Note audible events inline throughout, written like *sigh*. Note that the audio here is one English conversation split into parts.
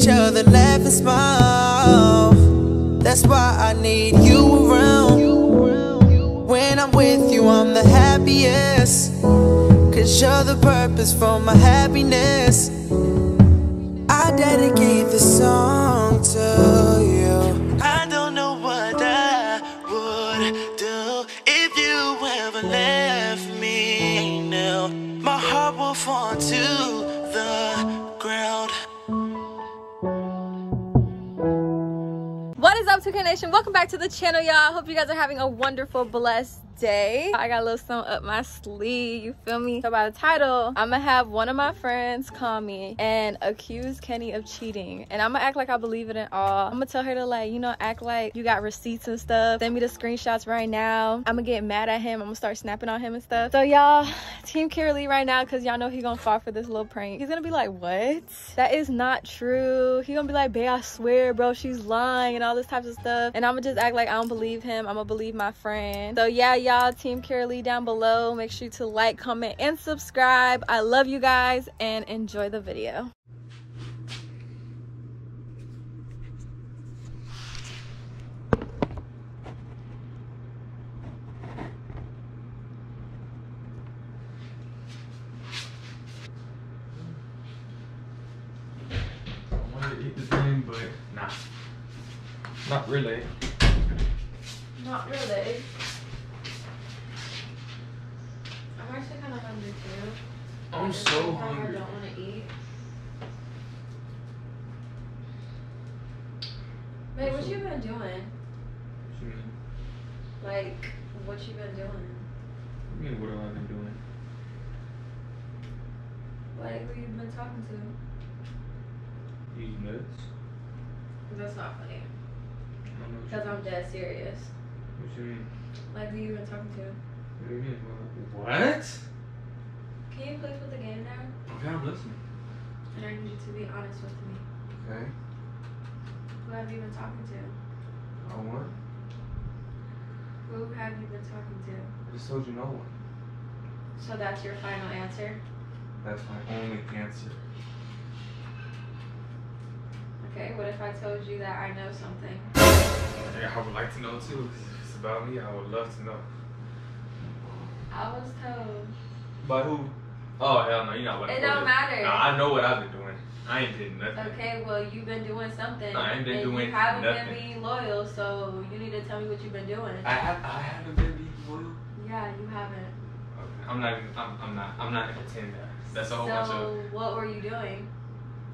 each other, laugh and smile. That's why I need you around. When I'm with you, I'm the happiest. Cause you're the purpose for my happiness. I dedicate this song to you. I don't know what I would do if you ever left me now. My heart will fall to the 2K Nation? Welcome back to the channel, y'all. Hope you guys are having a wonderful, blessed day. I got a little something up my sleeve, you feel me? So by the title, I'm gonna have one of my friends call me and accuse Kenny of cheating. And I'm gonna act like I believe it in all. I'm gonna tell her to like, you know, act like you got receipts and stuff. Send me the screenshots right now. I'm gonna get mad at him. I'm gonna start snapping on him and stuff. So y'all, Team Kiralee right now, cause y'all know he gonna fall for this little prank. He's gonna be like, what? That is not true. He gonna be like, babe, I swear, bro, she's lying and all this types of stuff. And I'm gonna just act like I don't believe him. I'm gonna believe my friend. So yeah, y'all, Team Kiralee down below. Make sure to like, comment, and subscribe. I love you guys and enjoy the video. I wanted to eat the thing, but nah. Not really. Not really. I'm actually kind of hungry too. I'm so hungry. Don't want to eat. Wait, what you been doing? What you mean? Like, what you been doing? What you mean, what have I been doing? Like, who you been talking to? These nuts? That's not funny. I Because I'm dead serious. what you mean. Like, who you been talking to? What do you mean? What? What? Can you please put the game down? Okay, I'm listening. And I need you to be honest with me. Okay. Who have you been talking to? I want. Who have you been talking to? I just told you no one. So that's your final answer? That's my only answer. Okay, what if I told you that I know something? Yeah, I would like to know too. If it's about me, I would love to know. I was told. By who? Oh hell no, you're not letting It me don't matter. Nah, I know what I've been doing. I ain't did nothing. Okay, well you've been doing something. No, I ain't been and doing You haven't nothing. been being loyal, so you need to tell me what you've been doing. I have I haven't been being loyal. yeah, you haven't. Okay. I'm not even I'm, I'm not I'm not entertaining that. That's a whole so bunch of what were you doing?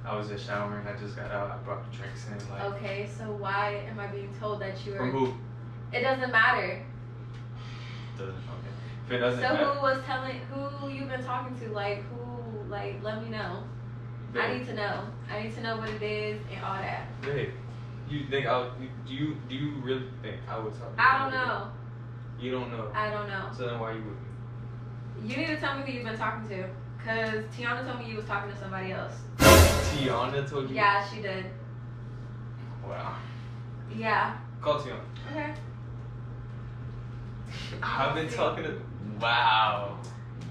I was just showering, I just got out, I brought the drinks in like Okay, so why am I being told that you were? from who? It doesn't matter. Doesn't okay. If it doesn't So matter. who was telling? Who you've been talking to? Like who? Like let me know. I need to know. I need to know what it is and all that. babe, you think I would, you, do you do you really think I would talk to I don't know. You don't know. I don't know. So then why you with me? You need to tell me who you've been talking to. Cause Tiana told me you was talking to somebody else. Tiana told you? Yeah, she did. Wow. Yeah. Call Tiana. Okay. I've been talking to Wow.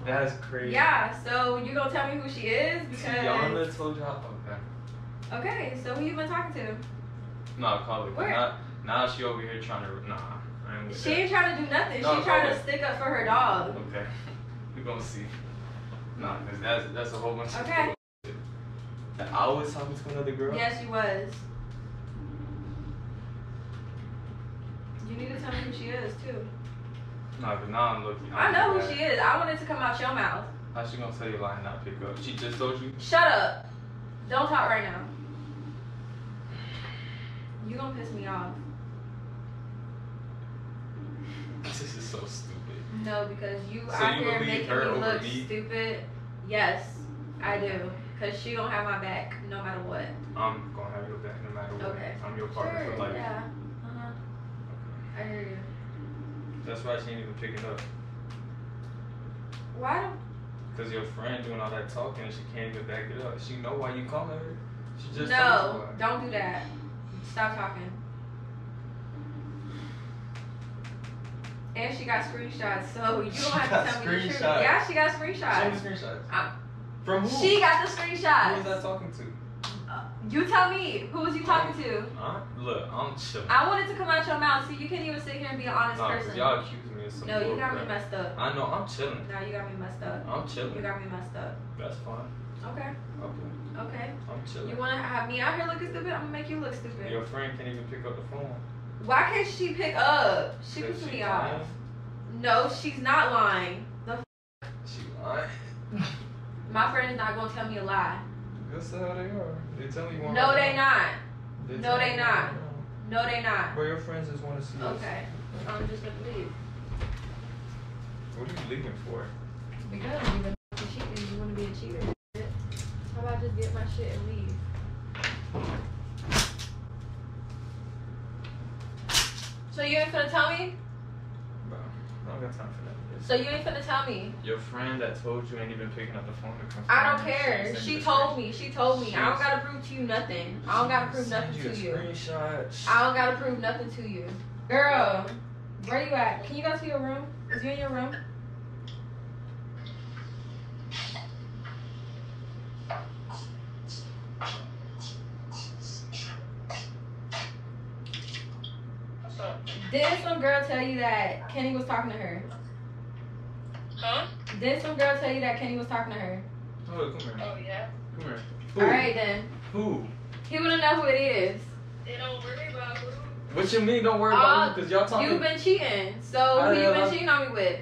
That's crazy. Yeah. So you gonna tell me who she is? Because Tiana told you how okay. okay. So who you been talking to? No, call it. Where? Now, now she over here trying to nah. I ain't with She that. ain't trying to do nothing. No, she trying to stick up for her dog. Okay. *laughs* we gonna see. Nah, cause that's that's a whole bunch of Okay. I was talking to another girl. Yes, she was. You need to tell me who she is too. Nah, but now I'm looking. I know who she is. I want it to come out your mouth. How's she gonna tell you and not pick up? She just told you. Shut up. Don't talk right now. You gonna piss me off. *laughs* This is so stupid. No, because you So out you here making me look me? stupid. Yes, I do. Cause she don't have my back no matter what. I'm gonna have your back no matter what. Okay. I'm your partner Sure. for life. Yeah. Uh huh. I hear you. That's why she ain't even picking up. Why don't? Cause your friend doing all that talking and she can't even back it up. She know why you calling her. She just no, don't do that. Stop talking. And she got screenshots, so you don't have to tell me the truth. Yeah, she got Show me screenshots. screenshots. I'm- From who? She got the Who was screenshots. that talking to? You tell me. Who was you talking to? Uh, look, I'm chilling. I wanted to come out your mouth. See, you can't even sit here and be an honest Nah, person. y'all accuse me of some No, you got me messed up. I know, I'm chilling. No, you got me messed up. I'm chillin'. You got me messed up. That's fine. Okay. Okay, Okay. I'm You wanna have me out here looking stupid? I'm gonna make you look stupid. Your friend can't even pick up the phone. Why can't she pick up? She pissed me off. No, she's not lying. The f- She lying. *laughs* my friend is not gonna tell me a lie. That's how they are. They tell me one. No, right they now. not. They No, they not. right. No, they not. But your friends just want to see us. Okay. I'm just gonna leave. What are you leaving for? Because been cheating, you wanna be a cheater. How about I just get my shit and leave? So you ain't gonna tell me? No, I don't got time for that. Yes. So you ain't finna tell me? Your friend that told you ain't even picking up the phone to confirm. I don't care. sent She told me. She told me. I don't gotta prove to you nothing. I don't gotta prove nothing you to you. Screenshot. I don't gotta prove nothing to you. Girl, where you at? Can you go to your room? Is you in your room? Did some girl tell you that Kenny was talking to her? Huh? Did some girl tell you that Kenny was talking to her? Oh, come here. Oh yeah. Come here. Who? Alright then. Who? He wanna know who it is. They don't worry about who. What you mean? Don't worry Uh, about it because y'all talking. You've been cheating. So I who you been am. cheating on me with?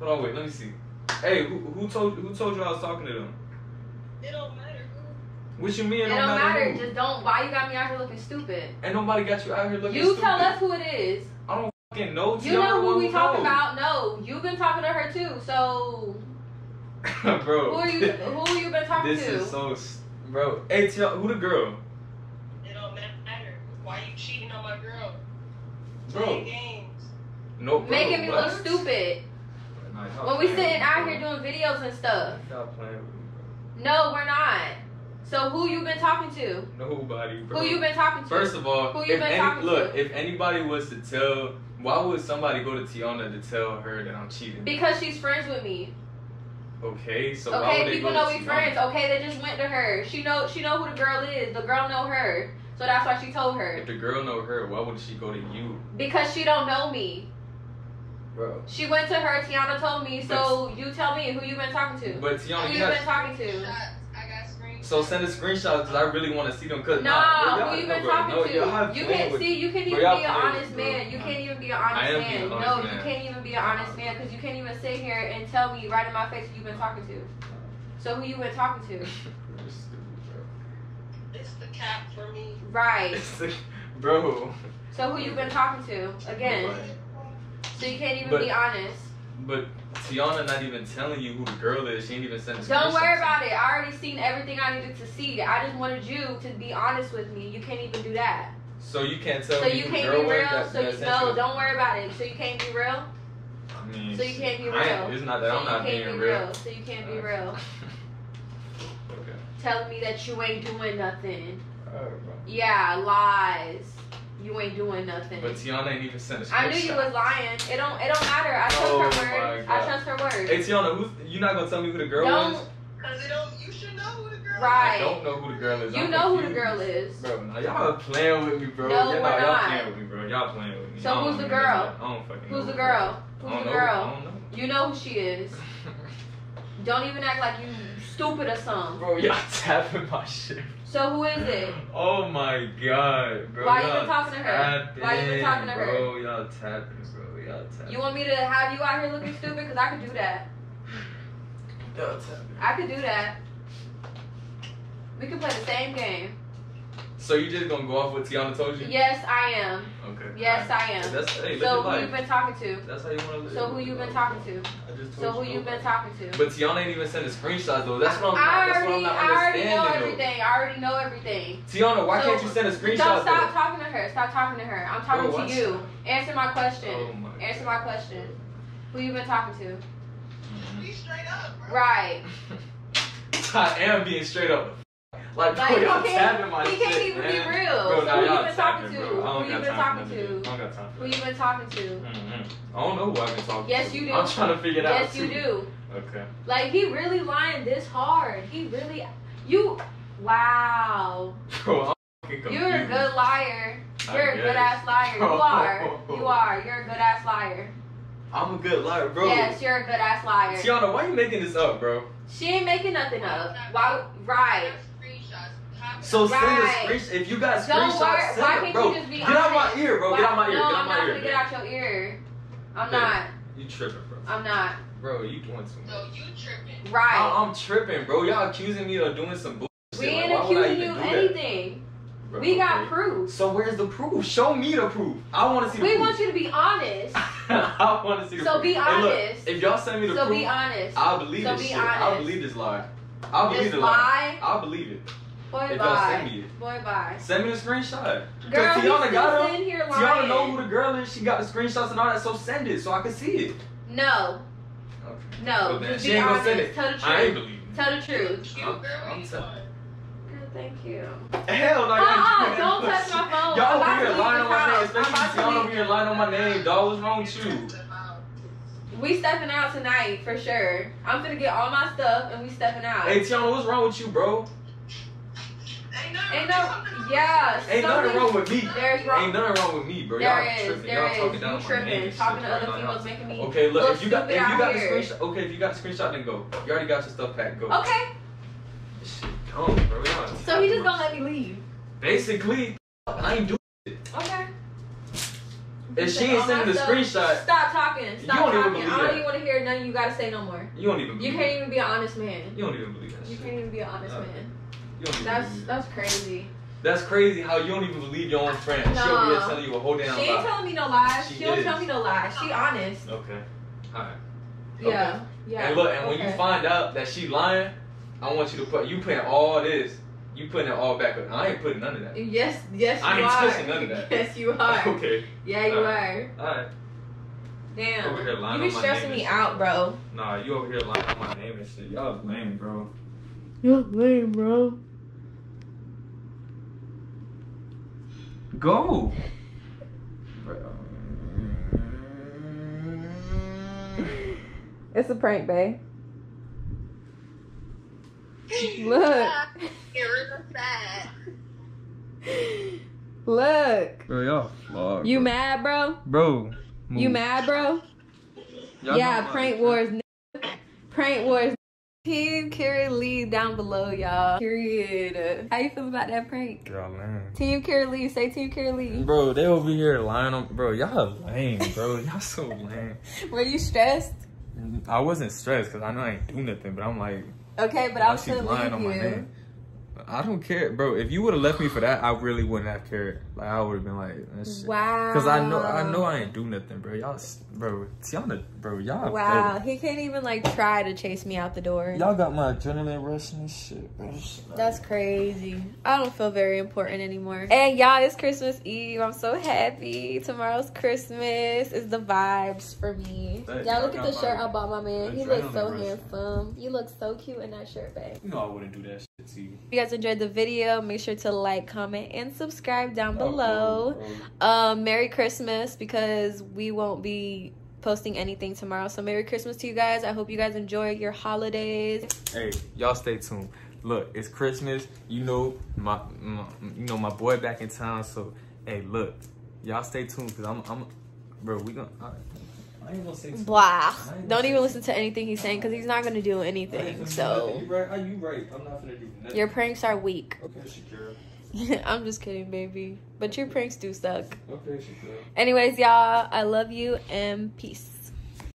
Hold on, wait. Let me see. Hey, who, who told who told you I was talking to them? It don't matter who. What you mean? It don't matter. who? Just don't. Why you got me out here looking stupid? And nobody got you out here looking stupid. You stupid. tell us who it is. I don't fucking know. You know who we who talking about? No, you've been talking to her too. So *laughs* bro. who are you? Who you been talking this to? is so, bro. Hey, Tiana, who the girl? It don't matter. Why you cheating on my girl? Bro. Playing games. No, bro. Making me what? look stupid Nah, when we sitting out here doing videos and stuff. Y'all playing with me, No, we're not. So who you been talking to? Nobody, bro. Who you been talking to? First of all, Who you been any, talking look, to? if anybody was to tell, why would somebody go to Tiana to tell her that I'm cheating? because she's friends with me. okay, so why would Okay, they people go know to we Tiana? friends. Okay, they just went to her. She know she know who the girl is. The girl know her. So that's why she told her. If the girl know her, why would she go to you, Because she don't know me. bro? She went to her. Tiana told me. So you tell me who you been talking to. But Tiana, Who you you been talking to? Shots. I got screens. So send a screenshot because I really want to see them. Cause No, nah, who y'all- you no, been bro, talking no, to? y'all You playing can't see. You can't even y'all be an playing with honest man. You can't even be an honest man. being No, honest you can't even be an honest man because you can't even sit here and tell me right in my face who you been talking to. So who you been talking to? *laughs* Bro. It's the cap for me. Right. It's *laughs* like, bro. So who you been talking to? Again. So you can't even But- be honest. But Tiana not even telling you who the girl is. She ain't even sent a Don't worry about it. I already seen everything I needed to see. I just wanted you to be honest with me. You can't even do that. So you can't tell me So you who can't girl be real. that, So you no, don't worry about it. So you can't be real. I mean, So you can't be real. It's not that so I'm not being be real. real. So you can't be real. *laughs* *laughs* okay. Telling me that you ain't doing nothing. Alright, bro. Yeah, lies. You ain't doing nothing. But Tiana ain't even sent a screenshot. I knew you was lying. It don't. It don't matter. I trust Oh her my word. I trust her word. Hey Tiana, who's you not gonna tell me who the girl Don't- is? Cause it don't. You should know who the girl. Right. I don't know who the girl is. You I'm know who the girl is. Bro, now y'all playing with me, bro. No, y'all, we're y'all not. playing with me, bro. Y'all playing with me. So who's the girl? I don't fucking know. Who's the who girl? I Who's don't the know. I girl? don't know. You know who she is. *laughs* Don't even act like you stupid or something. Bro, y'all *laughs* tapping my shit. So who is it? Oh my god, bro. Why you y'all been talking to her? Why you been talking to her? Bro, y'all tapping, bro. Y'all tapping. You want me to have you out here looking stupid? Because I could do that. Y'all tapping. I could do that. We could play the same game. So you just gonna go off what Tiana told you? Yes, I am. Okay. Yes, Alright. I am. That's hey, So who life. you been talking to? That's how you wanna live. So who you been talking to? I just So told who you you been talking to? But Tiana ain't even send a screenshot though. That's what I'm. I that's what I'm already, not I already know understanding, though. everything. I already know everything. Tiana, why So, can't you send a screenshot Don't stop though? talking to her. Stop talking to her. I'm talking Bro, to what's- you. Answer my question. Oh my Answer my question. Who you been talking to? Be straight up, bro. Right. *laughs* I am being straight up. Like, Like, he y'all can't, tapping my he shit, can't even man. be real. Bro, so who y'all been talking to? bro. I Who you been talking to? I don't got time for Who you been talking to? Mm-hmm. I don't know who I've been talking Yes, to. you do. I'm trying to figure it out. Yes, you do. Okay. Like he really lying this hard. He really, you, Wow. Bro. You're a good liar. You're a good ass liar. You *laughs* are. You are. You're a good ass liar. I'm a good liar, bro. Yes, you're a good ass liar. Tiana, why you making this up, bro? She ain't making nothing up. Why? Right. Screenshots. Copy So Right. send a screenshot. If you got Don't screenshots, worry. send Why it, can't bro. you just be get out my ear, bro. Why- Get out my ear. No, get out I'm my not ear. gonna get out your ear. I'm Yeah. not. You tripping, bro. I'm not. Bro, you doing too much. No, you tripping. Right. I- I'm tripping, bro. Y'all accusing me of doing some bullshit. we ain't why would I accusing you of anything. Bro, We got okay. proof. So where's the proof? Show me the proof. I want to see the We proof. want you to be honest. *laughs* I want to see the So proof. be Hey, look, honest. if y'all send me the So proof, be honest. I'll believe So this be shit. I'll believe this lie. I'll believe This the lie. lie. I'll believe it. Boy, If y'all send bye. me it. Boy, bye. Send me the screenshot. Girl, Cause Tiana got them. here lying. Tiana know who the girl is. She got the screenshots and all that. So send it so I can see it. No, Okay. no. But then she be ain't gonna send it. Tell the truth. I ain't believing. Tell the truth. Cute I'm- girl, I'm telling- Good, thank you. Hell no, y'all Uh-uh, don't touch my *laughs* phone. Y'all I'm over about here to leave lying this on my name, especially I'm about to Tiana over here lying on my name. Dog, what's wrong with you? We stepping out tonight for sure. I'm gonna get all my stuff and we stepping out. Hey Tiana, what's wrong with you, bro? Ain't nothing wrong no, with yeah. Ain't nothing wrong with me. There's wrong. Ain't nothing wrong with me, bro. There y'all is, tripping. there y'all is. talking down You on my tripping, name. talking shit to right other now, females, making me Okay, look, look if you got if you got the here. screenshot, okay, if you got the screenshot, then go. You already got your stuff packed. Go. Okay, Shit, come, bro. Y'all so he just gonna let me leave. Basically, I ain't doing it. Okay. If she ain't All sending the stuff- screenshot, Stop talking. Stop don't even talking. believe I don't even want to hear nothing you gotta say no more. you don't even. You can't it. even be an honest man. You don't even believe that You shit. can't even be an honest No. man. You don't even That's that's crazy. That's crazy how you don't even believe your own friend. She over Nah. here telling you a whole damn She ain't lie. telling me no lies. She She, don't tell me no lies. She honest. Okay. Alright. Yeah. Yeah. And look, and when you find out that she lying, I want you to put you putting all this, you putting it all back up. I ain't putting none of that. Yes, yes, you I ain't are. touching none of that. *laughs* Yes, you are. *laughs* Okay. Yeah, you Alright. are. Alright. Damn. Over here lying you be stressing me out, bro. Nah, you over here lying on my name and shit. Y'all lame, bro. You're lame, bro. Go. *laughs* It's a prank, babe. Look. You're real sad. Look. Bro, y'all flawed. You bro. mad, bro? Bro. You mad, bro? Y'all yeah, prank wars. Prank wars. Team Kiralee down below, y'all. Period. How you feel about that prank? Y'all lame. Team Kiralee. Say Team Kiralee. Bro, they over here lying on. Bro, y'all lame, bro. *laughs* Y'all so lame. Were you stressed? I wasn't stressed because I know I ain't do nothing, but I'm like, Okay, but I was gonna lying leave on my you. name. I don't care, bro. If you would have left me for that, I really wouldn't have cared. Like I would have been like, that shit. Wow. Cause I know, I know I ain't do nothing, bro. Y'all, s- bro, Tiana, bro, y'all. Wow, he can't even like try to chase me out the door. Y'all got my adrenaline rushing and shit, bro. This shit, That's crazy. I don't feel very important anymore. And y'all, it's Christmas Eve. I'm so happy. Tomorrow's Christmas. It's the vibes for me. Y'all look at the shirt I bought my man. He looks so adrenaline rush. handsome. You look so cute in that shirt, babe. You know I wouldn't do that shit to you. If you guys enjoyed the video, make sure to like, comment, and subscribe down Oh, below. bro. Um, Merry Christmas because we won't be posting anything tomorrow. So Merry Christmas to you guys. I hope you guys enjoy your holidays. Hey, y'all stay tuned. Look, it's Christmas. You know my, my you know my boy back in town. So hey, look, y'all stay tuned because I'm I'm, bro. We gonna. I, I ain't gonna say. too- Blah. I ain't gonna Don't even listen to anything he's saying because he's not gonna do anything. gonna do nothing. So you right? Are you right? I'm not gonna do nothing. your pranks are weak. okay, Shakira. *laughs* I'm just kidding, baby. But your pranks do suck. Okay, Shakira. Anyways, y'all, I love you and peace.